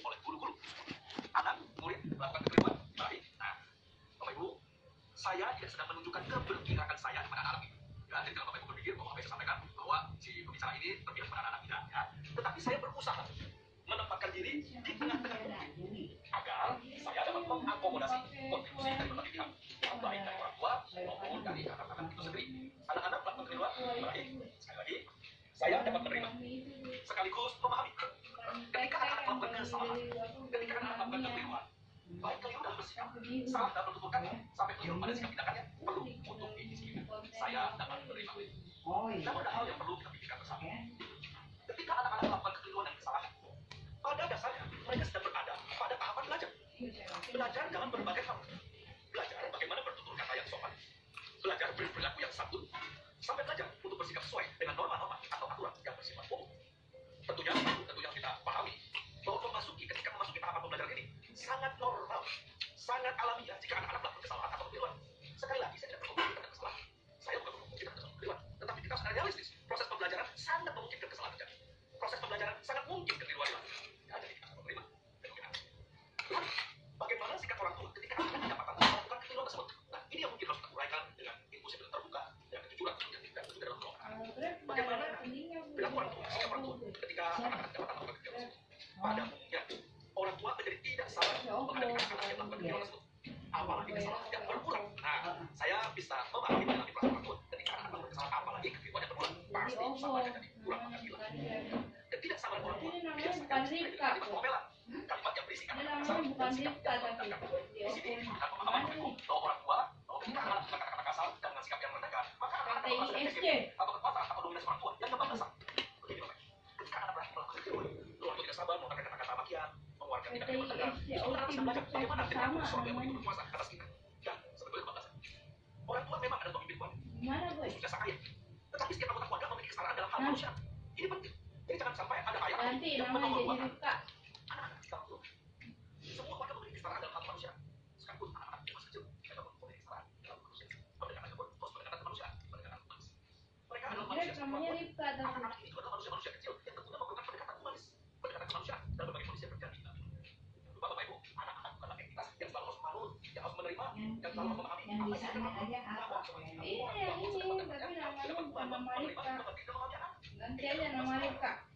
dididik oleh guru-guru. Anak murid melakukan kekeliruan baik nah bapak ibu saya tidak sedang menunjukkan keberpihakan saya kepada anak ini. Ya jadi kalau bapak ibu berpikir bahwa apa yang saya sampaikan bahwa si pembicara ini berpihak kepada anak tidak ya. Tetapi saya berusaha menempatkan diri di tengah-tengah agar saya dapat mengakomodasi kontribusi dari berbagai pihak baik dari orang tua maupun dari anak-anak itu sendiri. Anak-anak melakukan kekeliruan baik sekali lagi saya dapat menerima. Sekaligus salah ketika anak melakukan kekeliruan baik keliru bersikap salah dalam bertuturkan sampai keliru pada sikap tindakannya perlu untuk diizinkan saya dapat menerima. Oh, iya. Namun ada hal yang perlu kita Iya. Atau kekuatan atau dominasi orang tua yang kebablasan. Begini Bapak. Ketika anak merasa melakukan kekeliruan, tidak sabar, mengeluarkan kata-kata makian, mengeluarkan tindakan yang benar, itu bagaimana dengan sesuatu yang begitu berkuasa. namanya Rifka teman itu adalah manusia manusia kecil. Yang tentunya kata-kata berbagai bapak ibu anak-anak yang selalu yang menerima yang selalu memahami ini ini tapi namanya bukan nama Rifka. aja nama Rifka.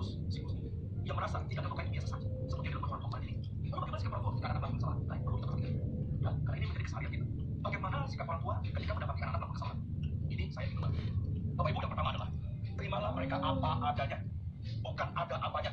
putus psikologi dia merasa tidak melakukan biasa saja seperti dalam perlakuan pembal ini lalu oh, bagaimana sikap orang tua? Karena banyak kesalahan? baik perlu kita perhatikan ya karena ini menjadi kesalahan kita. Bagaimana sikap orang tua ketika mendapatkan anak melakukan kesalahan? Ini saya ingin bapak ibu yang pertama adalah terimalah mereka apa adanya. Bukan ada apanya.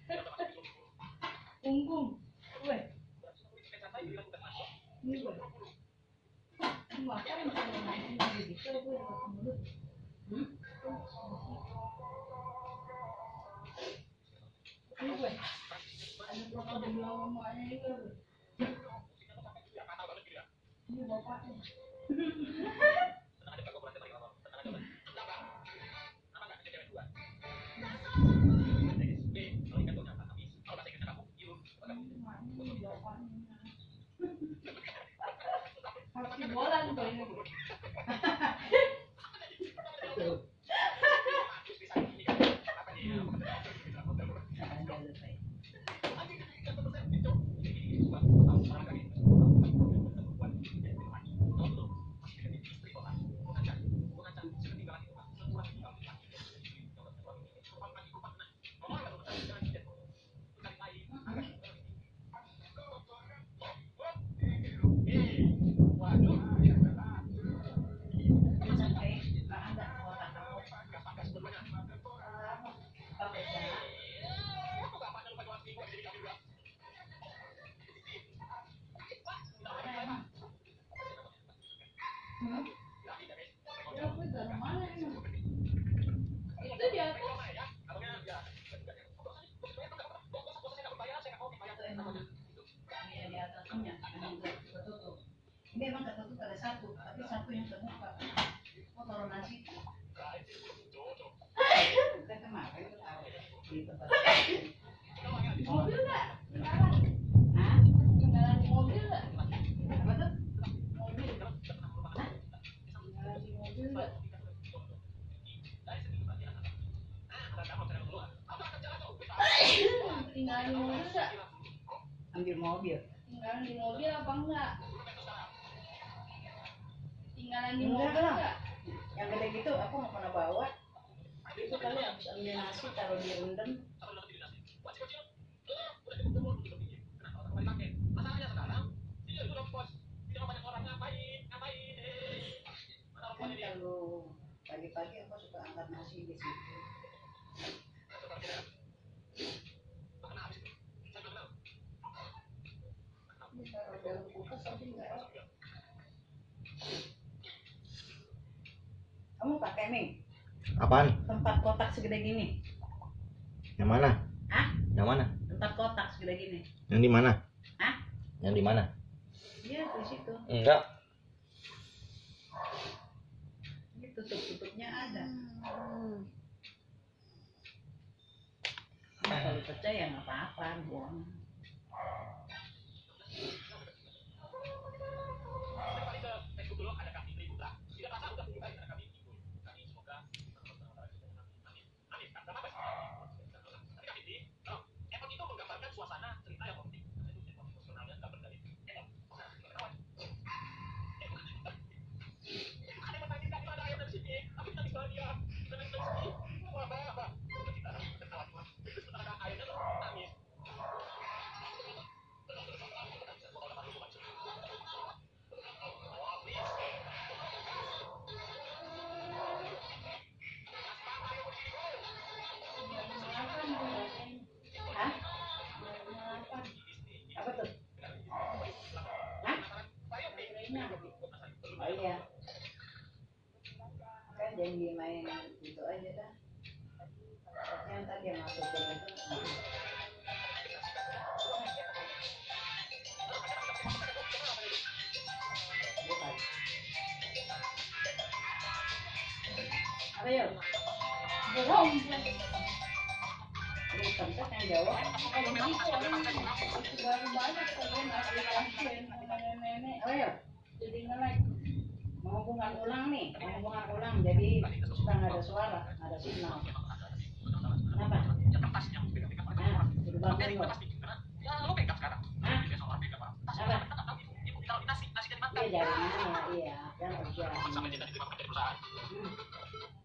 Ini bapaknya. Satu, tapi satu yang terbuka. Oh, taruh nasi. Kita kemarin tuh taruh di tempat. Mobil nggak? Hah? Mobil? Apa tuh? Mobil. Ketinggalan di mobil nggak? Ketinggalan di mobil nggak? Ambil mobil. Ketinggalan di mobil apa enggak? Ketinggalan di Enggak mobil lah. nggak? Yang gede gitu aku nggak pernah bawa. Itu kali habis ambil nasi taruh di rendem. Kan kalau pagi-pagi aku suka angkat nasi di situ. Taruh dalam kulkas tapi enggak ya? Ming Apaan? tempat kotak segede gini. Yang mana? Hah? Yang mana? Tempat kotak segede gini. Yang di mana? Hah? Yang di mana? Iya di situ. Enggak. Ini tutup-tutupnya ada. Nah, kalau pecah ya nggak apa-apa, buang. konsep yang jawab baru banyak oh ya jadi ngelek menghubungkan ulang nih menghubungkan ulang jadi nggak ada suara nggak ada nah ya pegang sekarang ibu kita nasi mantan iya, iya. iya, iya. perusahaan hmm.